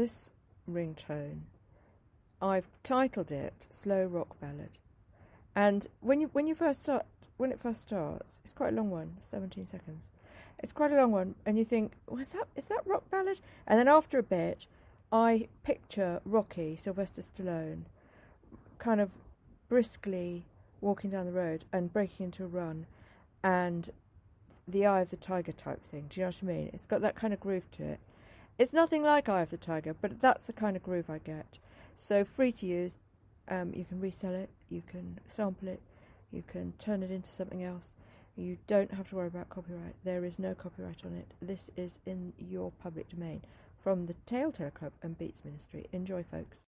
this ringtone, I've titled it "Slow Rock Ballad," and when you when you first start when it first starts, it's quite a long one, seventeen seconds. It's quite a long one, and you think, oh, "Was that is that rock ballad?" And then after a bit, I picture Rocky Sylvester Stallone, kind of briskly walking down the road and breaking into a run, and the Eye of the Tiger type thing. Do you know what I mean? It's got that kind of groove to it. It's nothing like Eye of the Tiger, but that's the kind of groove I get. So free to use. Um, you can resell it, you can sample it, you can turn it into something else. You don't have to worry about copyright. There is no copyright on it. This is in your public domain from the Tale Teller Club and Beats Ministry. Enjoy, folks.